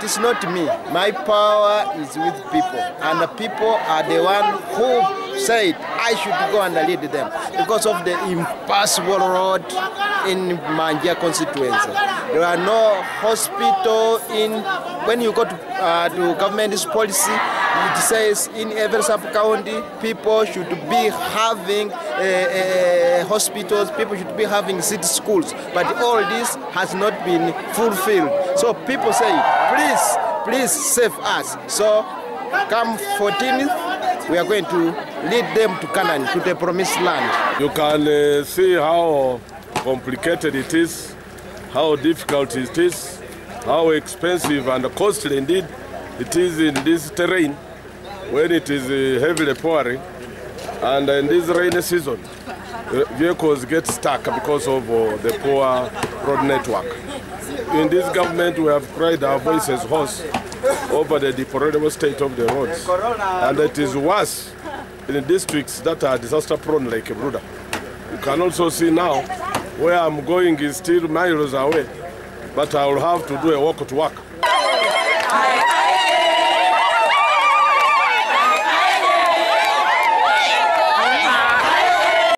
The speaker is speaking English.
it is not me. My power is with people, and the people are the one who said I should go and lead them because of the impassable road in Manjiya constituency. There are no hospital in. When you go to, uh, to government's policy, it says in every sub county people should be having uh, uh, hospitals, people should be having city schools, but all this has not been fulfilled. So people say, please, please save us. So come 14th, we are going to lead them to Canaan, to the promised land. You can uh, see how complicated it is, how difficult it is, how expensive and costly indeed it is in this terrain when it is uh, heavily pouring. And in this rainy season, uh, vehicles get stuck because of uh, the poor road network. In this government, we have cried our voices hoarse over the deplorable state of the roads. And it is worse in districts that are disaster prone like Bududa. You can also see now where I'm going is still miles away, but I will have to do a walk to work.